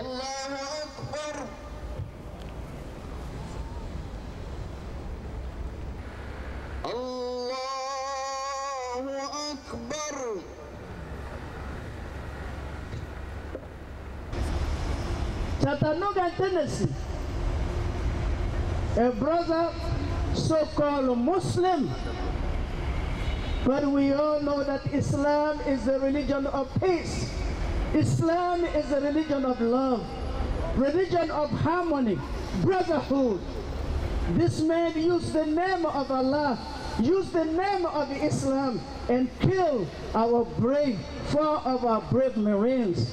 الله أكبر الله أكبر Chattanooga, Tennessee. A brother, so-called Muslim, but we all know that Islam is the religion of peace. Islam is a religion of love, religion of harmony, brotherhood. This man used the name of Allah, used the name of Islam, and killed our brave, four of our brave Marines.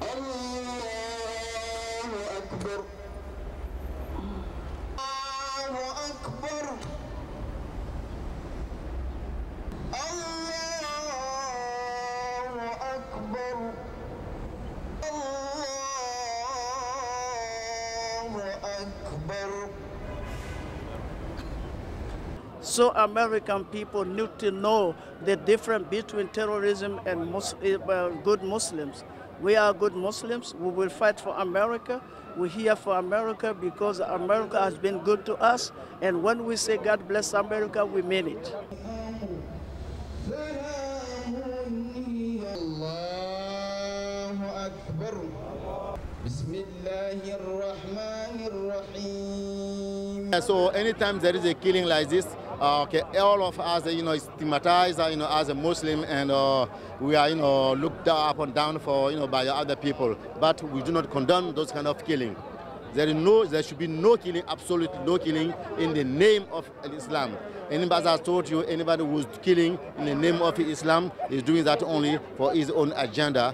الله أكبر الله أكبر So American people need to know the difference between terrorism and uh, good Muslims. We are good Muslims. We will fight for America. We're here for America because America has been good to us. And when we say God bless America, we mean it. So anytime there is a killing like this, uh, okay, all of us, you know, stigmatized, you know, as a Muslim, and uh, we are, you know, looked up and down for, you know, by other people. But we do not condone those kind of killing. There is no, there should be no killing, absolutely no killing in the name of Islam. Anybody has told you, anybody who's killing in the name of Islam is doing that only for his own agenda.